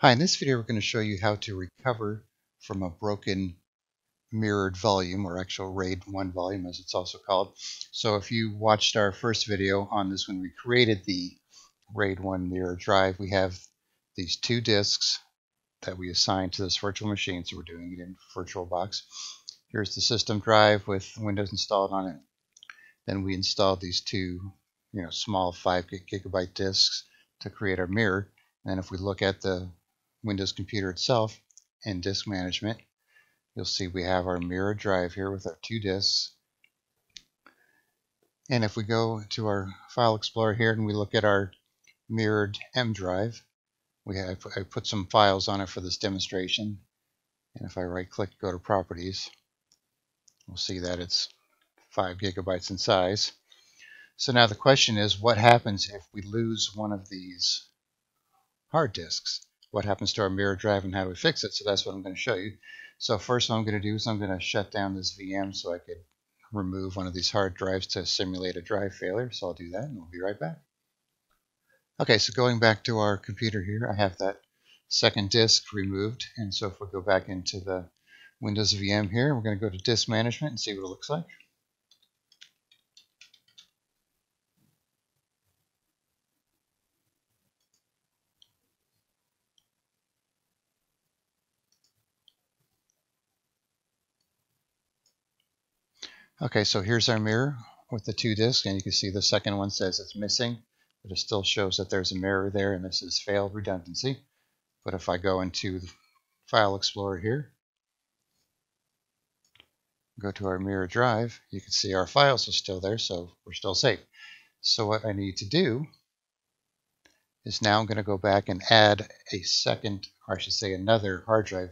Hi, in this video we're going to show you how to recover from a broken mirrored volume or actual RAID 1 volume as it's also called. So if you watched our first video on this when we created the RAID 1 mirror drive, we have these two disks that we assigned to this virtual machine, so we're doing it in VirtualBox. Here's the system drive with Windows installed on it. Then we installed these two you know, small 5 gigabyte disks to create our mirror. And if we look at the Windows computer itself in disk management, you'll see we have our mirror drive here with our two disks. And if we go to our File Explorer here and we look at our mirrored M drive, we have I put some files on it for this demonstration. And if I right click, go to Properties, we'll see that it's 5 gigabytes in size. So now the question is, what happens if we lose one of these hard disks? What happens to our mirror drive and how do we fix it. So that's what I'm going to show you. So first what I'm going to do is I'm going to shut down this VM so I could remove one of these hard drives to simulate a drive failure. So I'll do that and we'll be right back. Okay, so going back to our computer here, I have that second disk removed. And so if we go back into the Windows VM here, we're going to go to disk management and see what it looks like. Okay, so here's our mirror with the two disks, and you can see the second one says it's missing, but it still shows that there's a mirror there, and this is failed redundancy. But if I go into the File Explorer here, go to our mirror drive, you can see our files are still there, so we're still safe. So what I need to do is now I'm going to go back and add a second, or I should say another hard drive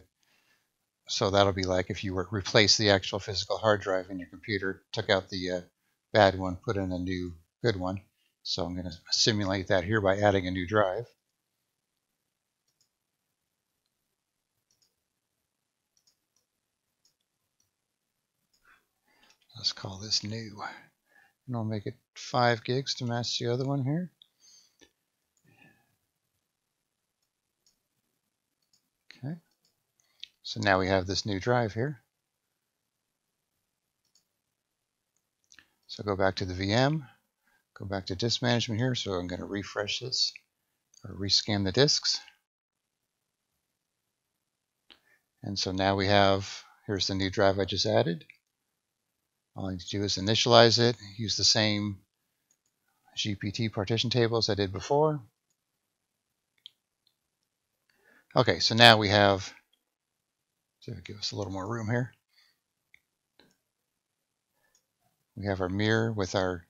so that'll be like if you were replace the actual physical hard drive in your computer, took out the uh, bad one, put in a new good one. So I'm going to simulate that here by adding a new drive. Let's call this new. And I'll make it 5 gigs to match the other one here. So now we have this new drive here. So go back to the VM, go back to disk management here. So I'm going to refresh this or rescan the disks. And so now we have, here's the new drive I just added. All I need to do is initialize it, use the same GPT partition table as I did before. Okay, so now we have so give us a little more room here. We have our mirror with our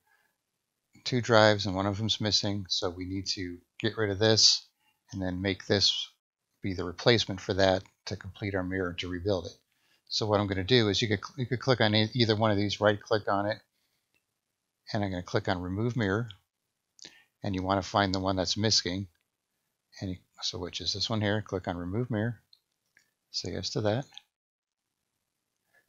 two drives and one of them's missing. So we need to get rid of this and then make this be the replacement for that to complete our mirror to rebuild it. So what I'm going to do is you could, you could click on either one of these, right click on it, and I'm going to click on remove mirror and you want to find the one that's missing and you, so which is this one here click on remove mirror Say yes to that.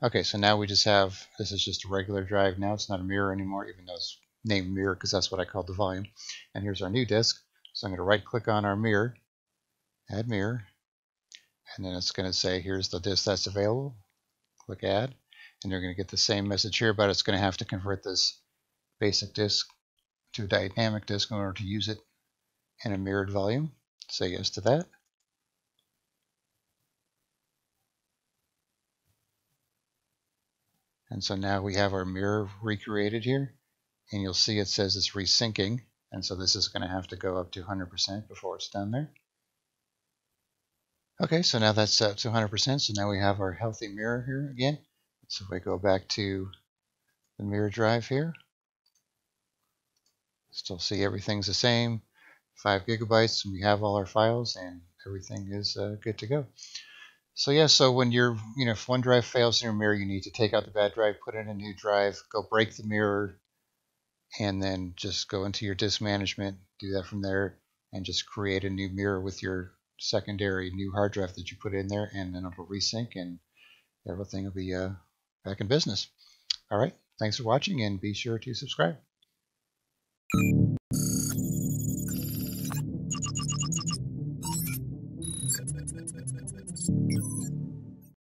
Okay, so now we just have, this is just a regular drive now. It's not a mirror anymore, even though it's named mirror because that's what I called the volume. And here's our new disk. So I'm going to right click on our mirror, add mirror, and then it's going to say here's the disk that's available. Click add, and you're going to get the same message here, but it's going to have to convert this basic disk to a dynamic disk in order to use it in a mirrored volume. Say yes to that. And so now we have our mirror recreated here. And you'll see it says it's resyncing. And so this is going to have to go up to 100% before it's done there. Okay, so now that's up to 100%. So now we have our healthy mirror here again. So if we go back to the mirror drive here, still see everything's the same. 5 gigabytes, and we have all our files, and everything is uh, good to go. So yeah, so when you're, you know, if one drive fails in your mirror, you need to take out the bad drive, put in a new drive, go break the mirror, and then just go into your disk management, do that from there, and just create a new mirror with your secondary new hard drive that you put in there, and then it'll resync, and everything will be uh, back in business. All right, thanks for watching, and be sure to subscribe. You.